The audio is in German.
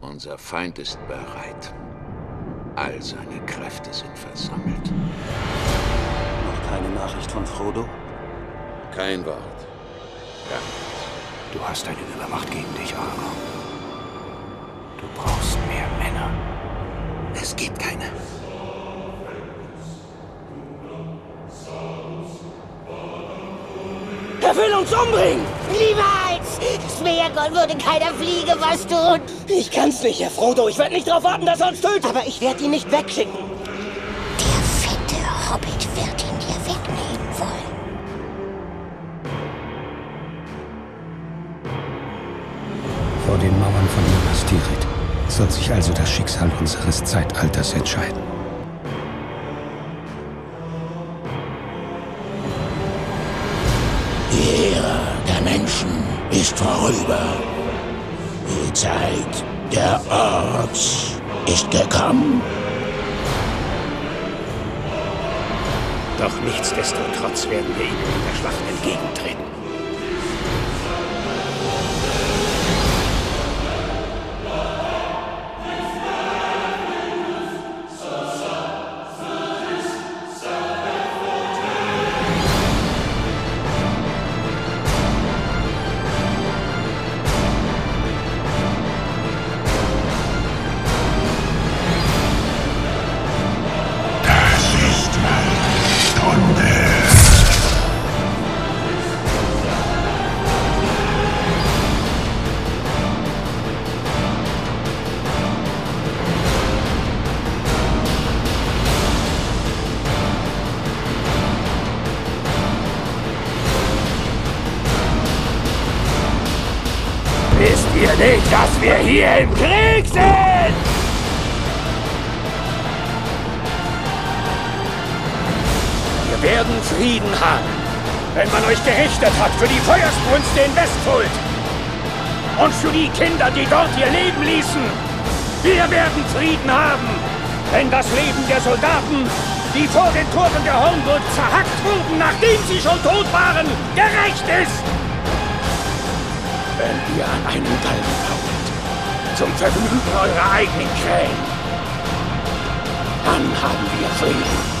Unser Feind ist bereit. All seine Kräfte sind versammelt. Noch keine Nachricht von Frodo? Kein Wort. Gar nichts. Du hast eine Übermacht gegen dich, Aragorn. Du brauchst mehr Männer. Es gibt keine. Er will uns umbringen! Niemals! Smeagol würde keiner Fliege was tun. Ich kann's nicht, Herr Frodo. Ich werde nicht darauf warten, dass er uns tötet. Aber ich werde ihn nicht wegschicken. Der fette Hobbit wird ihn dir wegnehmen wollen. Vor den Mauern von Minas Tirith soll sich also das Schicksal unseres Zeitalters entscheiden. Die Ära der Menschen ist vorüber. Die Zeit der Orks ist gekommen. Doch nichtsdestotrotz werden wir ihnen in der Schlacht entgegentreten. Ihr nicht, dass wir hier im Krieg sind? Wir werden Frieden haben, wenn man euch gerichtet hat für die Feuersbrünste in Westfold. Und für die Kinder, die dort ihr Leben ließen. Wir werden Frieden haben, wenn das Leben der Soldaten, die vor den Toren der Hornburg zerhackt wurden, nachdem sie schon tot waren, gerecht ist. Wenn ihr an einen Galgen baut, zum Vergnügen eurer eigenen Krähen, dann haben wir Frieden.